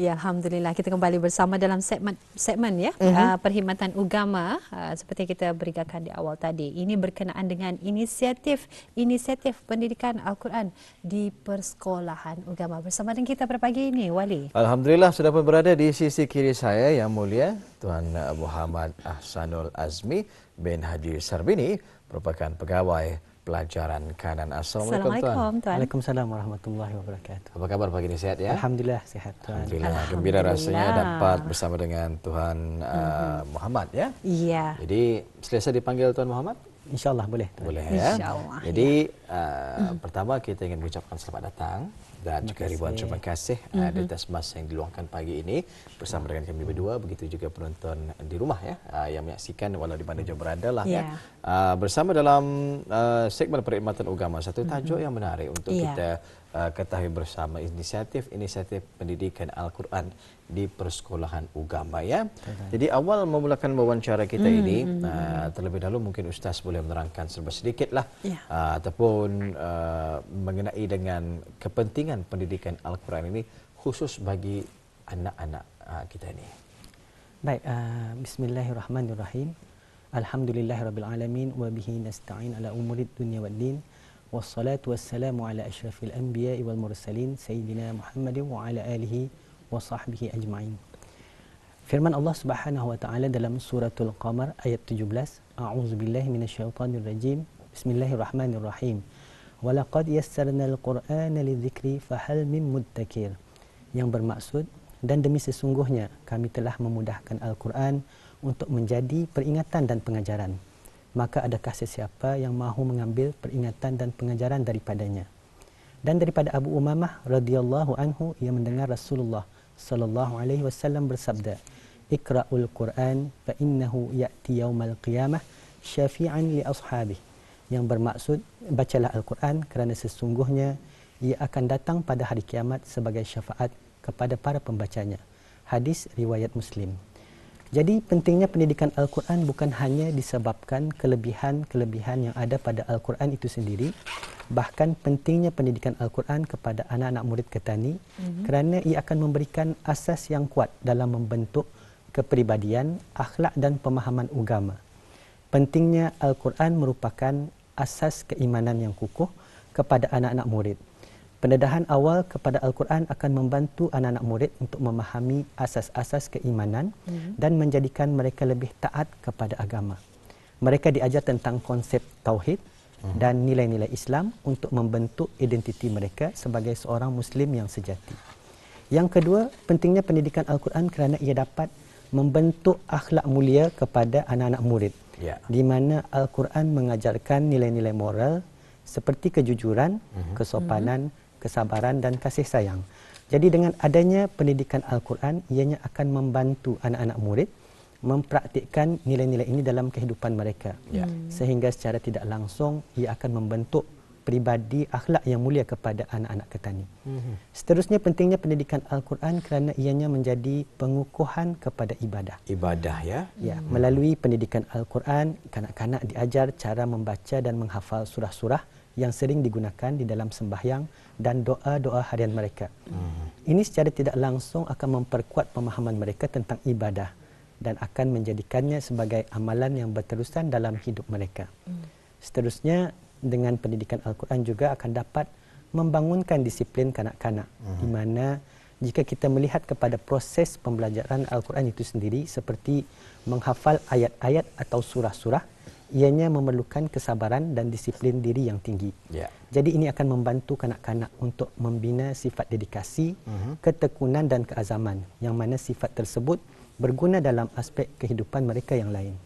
Ya, alhamdulillah kita kembali bersama dalam segmen segmen ya uh-huh. uh, perkhidmatan agama uh, seperti kita berikan di awal tadi. Ini berkenaan dengan inisiatif inisiatif pendidikan Al-Quran di persekolahan agama. Bersama dengan kita pada pagi ini, Wali. Alhamdulillah sudah pun berada di sisi kiri saya yang mulia Tuan Muhammad Ahsanul Azmi bin Haji Sarbini merupakan pegawai pelajaran kanan. Assalamualaikum, Assalamualaikum tuan. Waalaikumsalam warahmatullahi wabarakatuh. Apa kabar pagi ini sehat ya? Alhamdulillah sehat tuan. Alhamdulillah. Alhamdulillah. Gembira rasanya dapat bersama dengan Tuhan uh, Muhammad ya. Iya. Jadi selesa dipanggil Tuan Muhammad? InsyaAllah boleh. Tuan. Boleh ya. InsyaAllah. Jadi uh, mm. pertama kita ingin mengucapkan selamat datang dan juga ribuan terima kasih mm-hmm. uh, atas masa yang diluangkan pagi ini bersama dengan kami berdua begitu juga penonton di rumah ya uh, yang menyaksikan walau di mana jauh berada lah yeah. ya uh, bersama dalam uh, segmen perkhidmatan agama satu tajuk mm-hmm. yang menarik untuk yeah. kita uh, ketahui bersama inisiatif-inisiatif pendidikan Al-Quran di persekolahan agama ya. Jadi awal memulakan wawancara kita mm-hmm. ini uh, terlebih dahulu mungkin ustaz boleh menerangkan serba sedikitlah yeah. uh, ataupun uh, mengenai dengan kepentingan pendidikan Al-Quran ini khusus bagi anak-anak uh, kita ini. Baik, uh, bismillahirrahmanirrahim. Alhamdulillahirabbil wa bihi nasta'in ala umurid dunya waddin. Asyrafil anbiya'i wal mursalin sayyidina Muhammadin wa ala alihi wa sahbihi ajma'in. Firman Allah Subhanahu wa taala dalam suratul Qamar ayat 17, A'udzu billahi minasyaitonir rajim. Bismillahirrahmanirrahim. Walaqad yassarnal Qur'ana lidzikri fahal min muddakir. Yang bermaksud dan demi sesungguhnya kami telah memudahkan Al-Quran untuk menjadi peringatan dan pengajaran. Maka adakah sesiapa yang mahu mengambil peringatan dan pengajaran daripadanya? Dan daripada Abu Umamah radhiyallahu anhu ia mendengar Rasulullah sallallahu alaihi wasallam bersabda Iqra'ul Quran fa innahu ya'ti yaumal qiyamah syafi'an li ashabi yang bermaksud bacalah Al-Quran kerana sesungguhnya ia akan datang pada hari kiamat sebagai syafaat kepada para pembacanya. Hadis riwayat Muslim jadi pentingnya pendidikan Al-Quran bukan hanya disebabkan kelebihan-kelebihan yang ada pada Al-Quran itu sendiri, bahkan pentingnya pendidikan Al-Quran kepada anak-anak murid ketani mm-hmm. kerana ia akan memberikan asas yang kuat dalam membentuk kepribadian, akhlak dan pemahaman agama. Pentingnya Al-Quran merupakan asas keimanan yang kukuh kepada anak-anak murid pendedahan awal kepada Al-Quran akan membantu anak-anak murid untuk memahami asas-asas keimanan hmm. dan menjadikan mereka lebih taat kepada agama. Mereka diajar tentang konsep tauhid hmm. dan nilai-nilai Islam untuk membentuk identiti mereka sebagai seorang muslim yang sejati. Yang kedua, pentingnya pendidikan Al-Quran kerana ia dapat membentuk akhlak mulia kepada anak-anak murid. Yeah. Di mana Al-Quran mengajarkan nilai-nilai moral seperti kejujuran, mm-hmm. kesopanan, mm-hmm kesabaran dan kasih sayang. Jadi dengan adanya pendidikan Al-Quran, ianya akan membantu anak-anak murid mempraktikkan nilai-nilai ini dalam kehidupan mereka. Ya. Sehingga secara tidak langsung ia akan membentuk pribadi akhlak yang mulia kepada anak-anak ketani. Mm-hmm. Seterusnya pentingnya pendidikan Al-Quran kerana ianya menjadi pengukuhan kepada ibadah. Ibadah ya. Ya, mm-hmm. melalui pendidikan Al-Quran kanak-kanak diajar cara membaca dan menghafal surah-surah yang sering digunakan di dalam sembahyang dan doa-doa harian mereka. Ini secara tidak langsung akan memperkuat pemahaman mereka tentang ibadah dan akan menjadikannya sebagai amalan yang berterusan dalam hidup mereka. Seterusnya dengan pendidikan Al-Quran juga akan dapat membangunkan disiplin kanak-kanak di mana jika kita melihat kepada proses pembelajaran Al-Quran itu sendiri seperti menghafal ayat-ayat atau surah-surah ianya memerlukan kesabaran dan disiplin diri yang tinggi. Yeah. Jadi ini akan membantu kanak-kanak untuk membina sifat dedikasi, uh-huh. ketekunan dan keazaman yang mana sifat tersebut berguna dalam aspek kehidupan mereka yang lain.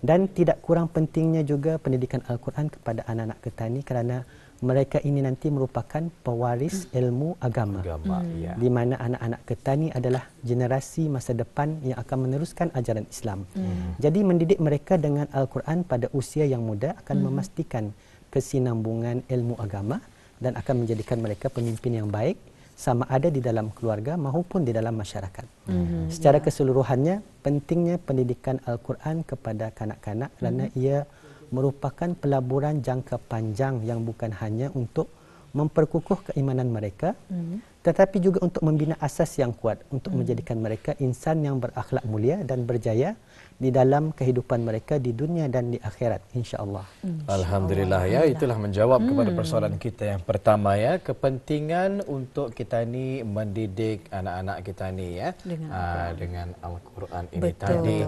Dan tidak kurang pentingnya juga pendidikan Al-Quran kepada anak-anak ketani kerana mereka ini nanti merupakan pewaris hmm. ilmu agama, agama hmm. Ya. di mana anak-anak ketani adalah generasi masa depan yang akan meneruskan ajaran Islam. Hmm. Jadi mendidik mereka dengan Al-Quran pada usia yang muda akan hmm. memastikan kesinambungan ilmu agama dan akan menjadikan mereka pemimpin yang baik sama ada di dalam keluarga maupun di dalam masyarakat. Hmm. Secara ya. keseluruhannya pentingnya pendidikan Al-Quran kepada kanak-kanak kerana hmm. ia merupakan pelaburan jangka panjang yang bukan hanya untuk memperkukuh keimanan mereka mm-hmm. Tetapi juga untuk membina asas yang kuat untuk hmm. menjadikan mereka insan yang berakhlak mulia dan berjaya di dalam kehidupan mereka di dunia dan di akhirat insyaallah. Insya Alhamdulillah ya itulah menjawab hmm. kepada persoalan kita yang pertama ya kepentingan untuk kita ni mendidik anak-anak kita ni ya dengan, uh, dengan al-Quran ini Betul. tadi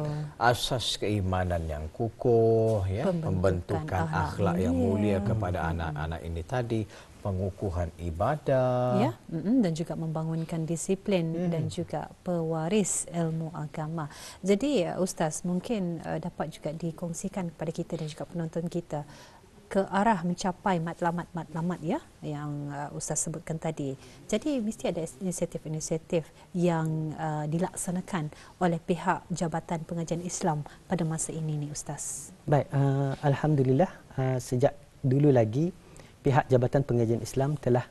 asas keimanan yang kukuh ya pembentukan, pembentukan akhlak yang mulia kepada anak-anak ini tadi pengukuhan ibadah ya dan juga membangunkan disiplin hmm. dan juga pewaris ilmu agama. Jadi uh, ustaz mungkin uh, dapat juga dikongsikan kepada kita dan juga penonton kita ke arah mencapai matlamat-matlamat ya yang uh, ustaz sebutkan tadi. Jadi mesti ada inisiatif-inisiatif yang uh, dilaksanakan oleh pihak Jabatan Pengajian Islam pada masa ini ni ustaz. Baik, uh, alhamdulillah uh, sejak dulu lagi pihak Jabatan Pengajian Islam telah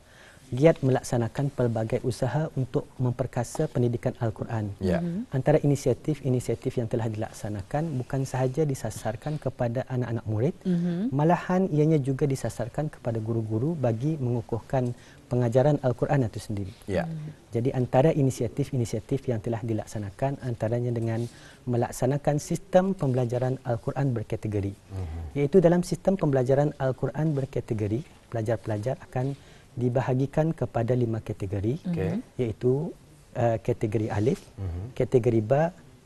giat melaksanakan pelbagai usaha untuk memperkasa pendidikan Al-Quran. Yeah. Mm-hmm. Antara inisiatif-inisiatif yang telah dilaksanakan bukan sahaja disasarkan kepada anak-anak murid, mm-hmm. malahan ianya juga disasarkan kepada guru-guru bagi mengukuhkan pengajaran Al-Quran itu sendiri. Yeah. Mm. Jadi antara inisiatif-inisiatif yang telah dilaksanakan antaranya dengan melaksanakan sistem pembelajaran Al-Quran berkategori. Mm-hmm. Iaitu dalam sistem pembelajaran Al-Quran berkategori, pelajar-pelajar akan dibahagikan kepada lima kategori okay. iaitu uh, kategori alif, uh-huh. kategori ba,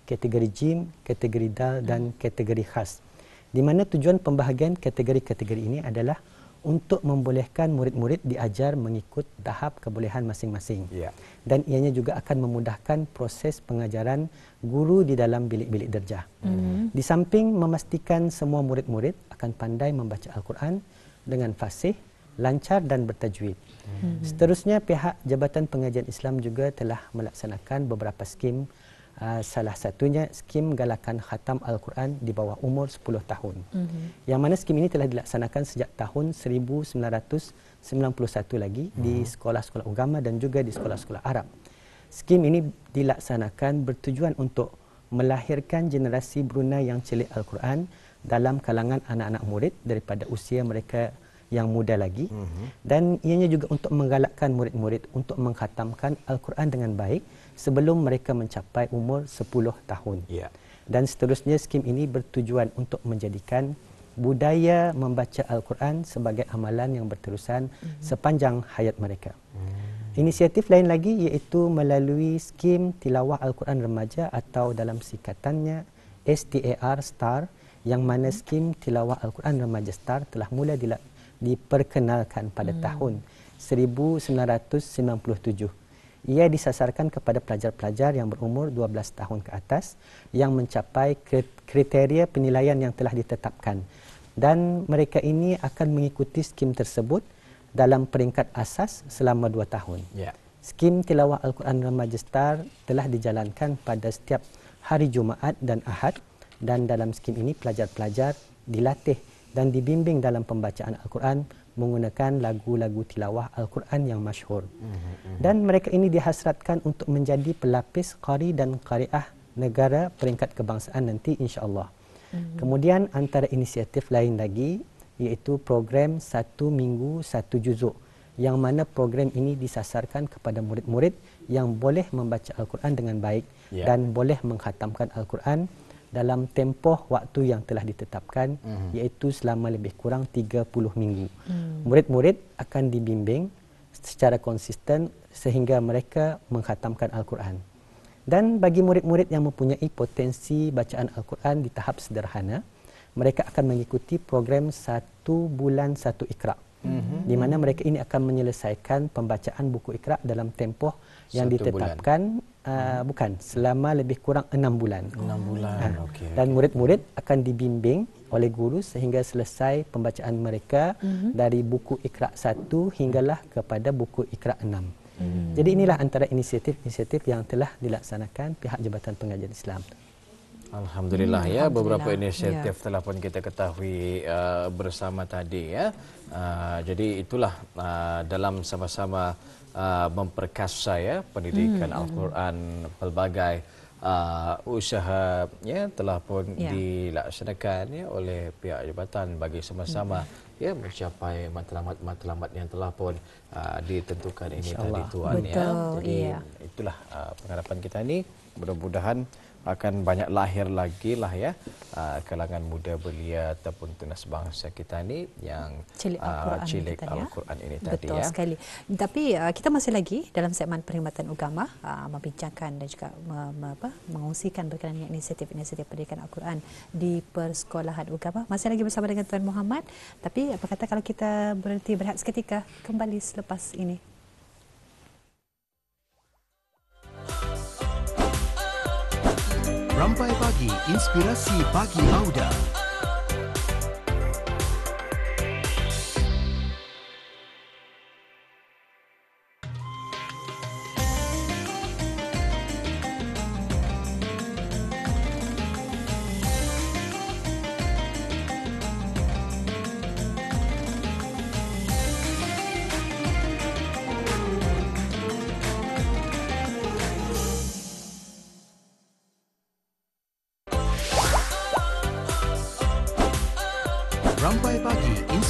kategori jim, kategori dal dan kategori khas. Di mana tujuan pembahagian kategori-kategori ini adalah untuk membolehkan murid-murid diajar mengikut tahap kebolehan masing-masing. Yeah. Dan ianya juga akan memudahkan proses pengajaran guru di dalam bilik-bilik derjah. Mm-hmm. Di samping memastikan semua murid-murid akan pandai membaca Al-Quran dengan fasih, lancar dan bertajwid. Hmm. Seterusnya pihak Jabatan Pengajian Islam juga telah melaksanakan beberapa skim uh, salah satunya skim galakan khatam Al-Quran di bawah umur 10 tahun. Hmm. Yang mana skim ini telah dilaksanakan sejak tahun 1991 lagi hmm. di sekolah-sekolah agama dan juga di sekolah-sekolah Arab. Skim ini dilaksanakan bertujuan untuk melahirkan generasi Brunei yang celik Al-Quran dalam kalangan anak-anak murid daripada usia mereka yang muda lagi mm-hmm. dan ianya juga untuk menggalakkan murid-murid untuk mengkhatamkan al-Quran dengan baik sebelum mereka mencapai umur 10 tahun. Yeah. Dan seterusnya skim ini bertujuan untuk menjadikan budaya membaca al-Quran sebagai amalan yang berterusan mm-hmm. sepanjang hayat mereka. Mm-hmm. Inisiatif lain lagi iaitu melalui skim tilawah al-Quran remaja atau dalam singkatannya STAR STAR yang mana skim tilawah al-Quran remaja STAR telah mula dilakukan diperkenalkan pada hmm. tahun 1997. Ia disasarkan kepada pelajar-pelajar yang berumur 12 tahun ke atas yang mencapai kriteria penilaian yang telah ditetapkan. Dan mereka ini akan mengikuti skim tersebut dalam peringkat asas selama 2 tahun. Yeah. Skim tilawah Al-Quran Remaja Star telah dijalankan pada setiap hari Jumaat dan Ahad dan dalam skim ini pelajar-pelajar dilatih dan dibimbing dalam pembacaan Al-Quran menggunakan lagu-lagu tilawah Al-Quran yang masyhur. Mm-hmm. Dan mereka ini dihasratkan untuk menjadi pelapis qari dan qariah negara peringkat kebangsaan nanti insya-Allah. Mm-hmm. Kemudian antara inisiatif lain lagi iaitu program satu minggu satu juzuk yang mana program ini disasarkan kepada murid-murid yang boleh membaca Al-Quran dengan baik yeah. dan boleh menghatamkan Al-Quran dalam tempoh waktu yang telah ditetapkan mm-hmm. iaitu selama lebih kurang 30 minggu. Mm. Murid-murid akan dibimbing secara konsisten sehingga mereka mengkhatamkan Al-Quran. Dan bagi murid-murid yang mempunyai potensi bacaan Al-Quran di tahap sederhana, mereka akan mengikuti program satu bulan satu ikra. Mm-hmm. Di mana mereka ini akan menyelesaikan pembacaan buku ikra dalam tempoh yang satu ditetapkan uh, bukan selama lebih kurang enam bulan. Enam bulan. Uh, okay, dan murid-murid akan dibimbing oleh guru sehingga selesai pembacaan mereka mm-hmm. dari buku Iqra 1 hinggalah kepada buku Iqra 6. Mm-hmm. Jadi inilah antara inisiatif-inisiatif yang telah dilaksanakan pihak Jabatan Pengajian Islam. Alhamdulillah hmm, ya Alhamdulillah. beberapa inisiatif ya. telah pun kita ketahui uh, bersama tadi ya. Uh, jadi itulah uh, dalam sama-sama uh, memperkasa ya pendidikan hmm, hmm. Al-Quran pelbagai uh, usaha ya telah pun ya. dilaksanakan ya oleh pihak jabatan bagi sama-sama hmm. ya mencapai matlamat-matlamat yang telah pun uh, ditentukan ini tadi tuan ya. Betul, Jadi iya. itulah uh, pengharapan kita ni mudah-mudahan akan banyak lahir lagi lah ya uh, kalangan muda belia ataupun tunas bangsa kita ni yang Cilik uh, Al-Quran cilik ini tadi, ya. Al-Quran ini tadi Betul ya. sekali. Tapi uh, kita masih lagi dalam segmen perkhidmatan agama uh, membincangkan dan juga me, me, apa, mengongsikan berkenaan dengan inisiatif-inisiatif pendidikan Al-Quran di persekolahan agama. Masih lagi bersama dengan Tuan Muhammad. Tapi apa kata kalau kita berhenti berehat seketika kembali selepas ini. Inspirasi Pagi Auda.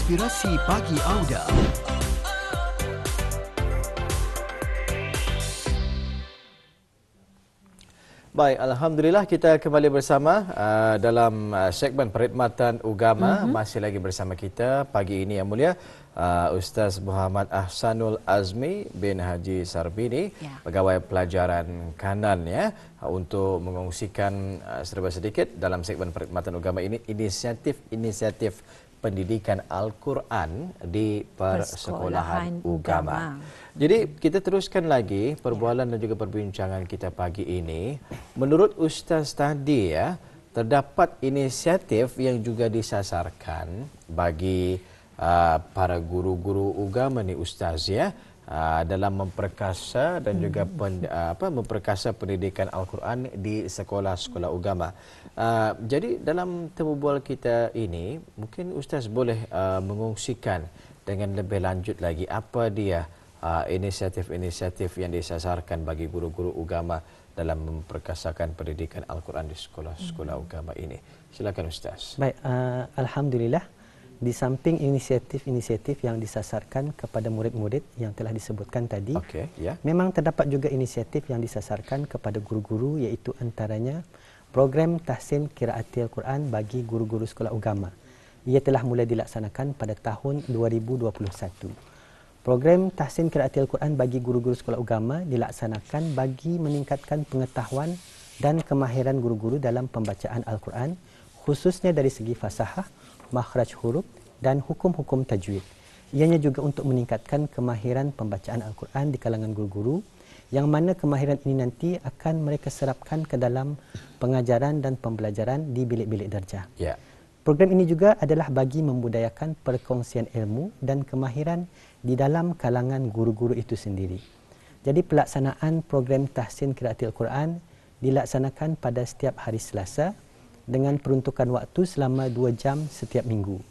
Inspirasi Pagi Auda. Baik, Alhamdulillah kita kembali bersama uh, dalam uh, segmen perkhidmatan agama. Mm-hmm. Masih lagi bersama kita pagi ini yang mulia uh, Ustaz Muhammad Ahsanul Azmi bin Haji Sarbini, Ya. pegawai pelajaran kanan ya uh, untuk mengongsikan uh, serba sedikit dalam segmen perkhidmatan agama ini inisiatif-inisiatif pendidikan Al-Quran di persekolahan agama. Jadi kita teruskan lagi perbualan dan juga perbincangan kita pagi ini. Menurut Ustaz tadi ya, terdapat inisiatif yang juga disasarkan bagi uh, para guru-guru agama ni Ustaz ya. Uh, dalam memperkasa dan juga pen, uh, apa memperkasa pendidikan Al-Quran di sekolah-sekolah agama. Uh, jadi dalam temu bual kita ini mungkin ustaz boleh uh, mengongsikan dengan lebih lanjut lagi apa dia uh, inisiatif-inisiatif yang disasarkan bagi guru-guru agama dalam memperkasakan pendidikan Al-Quran di sekolah-sekolah agama ini. Silakan Ustaz. Baik, uh, Alhamdulillah di samping inisiatif-inisiatif yang disasarkan kepada murid-murid yang telah disebutkan tadi, Okey, ya. memang terdapat juga inisiatif yang disasarkan kepada guru-guru iaitu antaranya program tahsin kiraatil Quran bagi guru-guru sekolah agama. Ia telah mulai dilaksanakan pada tahun 2021. Program tahsin kiraatil Quran bagi guru-guru sekolah agama dilaksanakan bagi meningkatkan pengetahuan dan kemahiran guru-guru dalam pembacaan Al-Quran khususnya dari segi fasahah, makhraj huruf dan hukum-hukum tajwid. Ianya juga untuk meningkatkan kemahiran pembacaan Al-Quran di kalangan guru-guru yang mana kemahiran ini nanti akan mereka serapkan ke dalam pengajaran dan pembelajaran di bilik-bilik darjah. Ya. Program ini juga adalah bagi membudayakan perkongsian ilmu dan kemahiran di dalam kalangan guru-guru itu sendiri. Jadi pelaksanaan program tahsin kiraatil Quran dilaksanakan pada setiap hari Selasa dengan peruntukan waktu selama dua jam setiap minggu.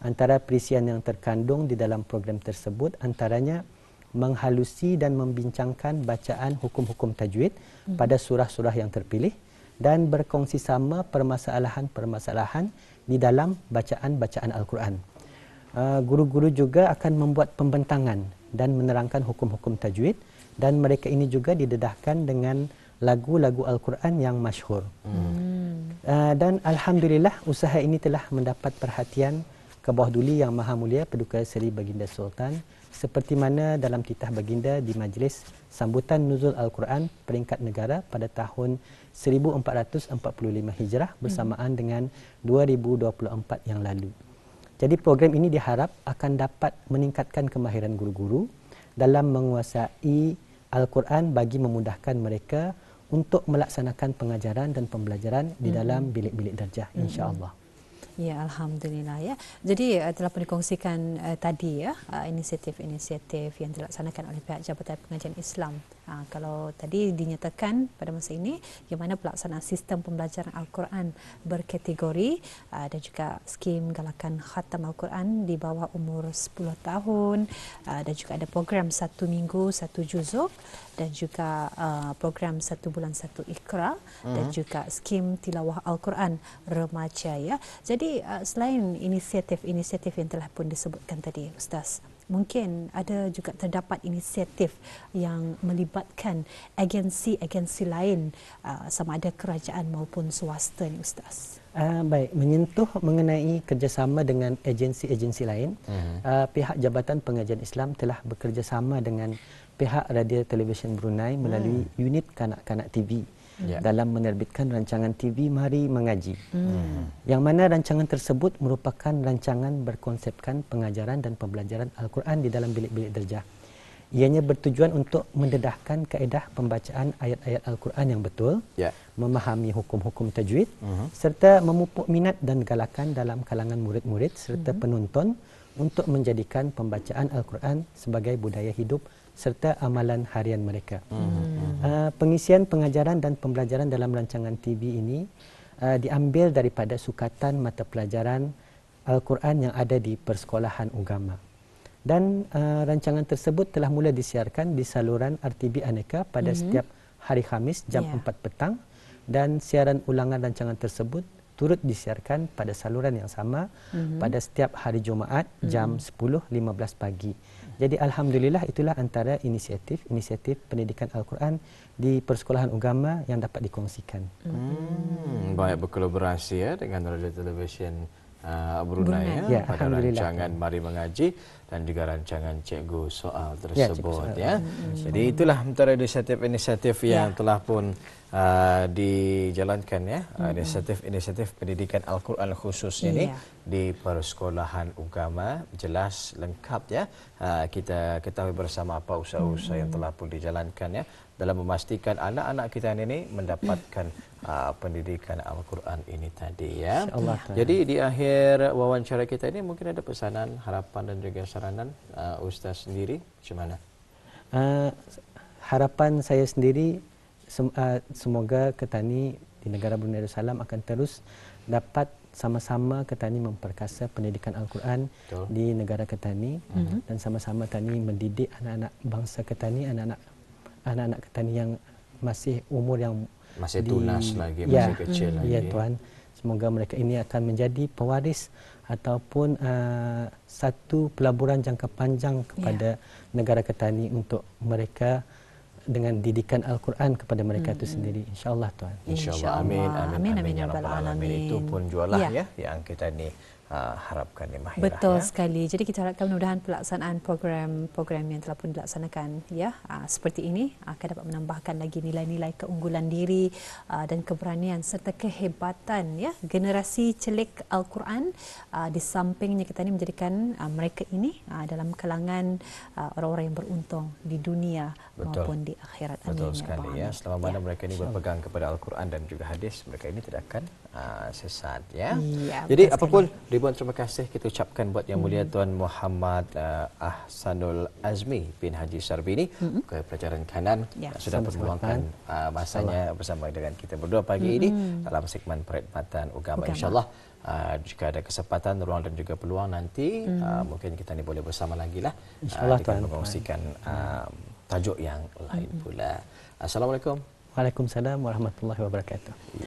Antara perisian yang terkandung di dalam program tersebut antaranya menghalusi dan membincangkan bacaan hukum-hukum tajwid hmm. pada surah-surah yang terpilih dan berkongsi sama permasalahan-permasalahan di dalam bacaan-bacaan Al-Quran. Uh, guru-guru juga akan membuat pembentangan dan menerangkan hukum-hukum tajwid dan mereka ini juga didedahkan dengan lagu-lagu Al-Quran yang masyhur. Hmm. Uh, dan alhamdulillah usaha ini telah mendapat perhatian ke bawah duli yang maha mulia Paduka Seri Baginda Sultan seperti mana dalam titah baginda di majlis sambutan nuzul Al-Quran peringkat negara pada tahun 1445 Hijrah bersamaan hmm. dengan 2024 yang lalu. Jadi program ini diharap akan dapat meningkatkan kemahiran guru-guru dalam menguasai Al-Quran bagi memudahkan mereka untuk melaksanakan pengajaran dan pembelajaran di dalam bilik-bilik darjah insya-Allah. Ya, alhamdulillah ya. Jadi uh, telah pun dikongsikan uh, tadi ya uh, inisiatif-inisiatif yang dilaksanakan oleh pihak Jabatan Pengajian Islam Ha, kalau tadi dinyatakan pada masa ini yang mana pelaksanaan sistem pembelajaran Al-Quran berkategori uh, dan juga skim galakan khatam Al-Quran di bawah umur 10 tahun uh, dan juga ada program satu minggu satu juzuk dan juga uh, program satu bulan satu ikra uh-huh. dan juga skim tilawah Al-Quran remaja ya. Jadi uh, selain inisiatif-inisiatif yang telah pun disebutkan tadi Ustaz mungkin ada juga terdapat inisiatif yang melibatkan agensi-agensi lain uh, sama ada kerajaan maupun swasta ni ustaz. Uh, baik, menyentuh mengenai kerjasama dengan agensi-agensi lain, uh-huh. uh, pihak Jabatan Pengajian Islam telah bekerjasama dengan pihak Radio Televisyen Brunei melalui uh-huh. unit kanak-kanak TV yeah. dalam menerbitkan rancangan TV Mari Mengaji. Hmm. Yang mana rancangan tersebut merupakan rancangan berkonsepkan pengajaran dan pembelajaran Al-Quran di dalam bilik-bilik derjah. Ianya bertujuan untuk mendedahkan kaedah pembacaan ayat-ayat Al-Quran yang betul, yeah. memahami hukum-hukum tajwid, uh-huh. serta memupuk minat dan galakan dalam kalangan murid-murid serta uh-huh. penonton untuk menjadikan pembacaan Al-Quran sebagai budaya hidup serta amalan harian mereka. Hmm. Uh, pengisian pengajaran dan pembelajaran dalam rancangan TV ini uh, diambil daripada sukatan mata pelajaran Al-Quran yang ada di persekolahan agama. Dan uh, rancangan tersebut telah mula disiarkan di saluran RTB Aneka pada hmm. setiap hari Khamis jam yeah. 4 petang dan siaran ulangan rancangan tersebut turut disiarkan pada saluran yang sama mm-hmm. pada setiap hari Jumaat jam mm-hmm. 10.15 pagi. Jadi alhamdulillah itulah antara inisiatif-inisiatif pendidikan Al-Quran di persekolahan agama yang dapat dikongsikan. Hmm, baik berkolaborasi ya dengan radio televisyen uh, Brunei, Brunei. Ya, pada rancangan Mari Mengaji dan juga rancangan Cikgu Soal tersebut ya. ya. Hmm. Jadi itulah antara inisiatif-inisiatif yang ya. telah pun uh, dijalankan ya uh, inisiatif-inisiatif pendidikan Al-Quran khususnya ini yeah. di persekolahan agama jelas lengkap ya uh, kita ketahui bersama apa usaha-usaha yang telah pun dijalankan ya dalam memastikan anak-anak kita ini mendapatkan uh, pendidikan Al-Quran ini tadi ya. Allah Jadi di akhir wawancara kita ini mungkin ada pesanan, harapan dan juga saranan uh, ustaz sendiri macam mana? Uh, harapan saya sendiri uh, semoga Ketani di negara Brunei Darussalam akan terus dapat sama-sama Ketani memperkasa pendidikan Al-Quran di negara Ketani mm-hmm. dan sama-sama Ketani mendidik anak-anak bangsa Ketani, anak-anak anak-anak Ketani yang masih umur yang masih tunas di, lagi, ya, masih kecil mm, lagi. Ya Tuhan, semoga mereka ini akan menjadi pewaris ataupun uh, satu pelaburan jangka panjang kepada ya. negara Ketani untuk mereka dengan didikan Al-Quran kepada mereka hmm. itu sendiri insyaallah tuan insyaallah amin amin amin amin ya rabbal alamin itu pun jualah ya. ya yang kita ni uh, harapkan ya Mahirah. Betul ya. sekali. Jadi kita harapkan mudah-mudahan pelaksanaan program-program yang telah pun dilaksanakan ya uh, seperti ini akan dapat menambahkan lagi nilai-nilai keunggulan diri uh, dan keberanian serta kehebatan ya generasi celik Al-Quran uh, di sampingnya kita ini menjadikan uh, mereka ini uh, dalam kalangan uh, orang-orang yang beruntung di dunia Betul. maupun di akhirat. Betul Amin. Ya sekali ya. Selama mana ya. mereka ini berpegang kepada Al-Quran dan juga hadis, mereka ini tidak akan uh, sesat ya. ya Jadi apapun ribuan terima kasih kita ucapkan buat yang mulia hmm. Tuan Muhammad uh, Ahsanul Azmi bin Haji Sarbini hmm. ke pelajaran kanan ya. sudah meluangkan uh, masanya Allah. bersama dengan kita berdua pagi hmm. ini dalam segmen perkhidmatan agama insyaallah Uh, jika ada kesempatan, ruang dan juga peluang nanti hmm. uh, mungkin kita ni boleh bersama lagi lah uh, dengan mengongsikan uh, tajuk yang lain hmm. pula. Assalamualaikum. Waalaikumsalam warahmatullahi wabarakatuh.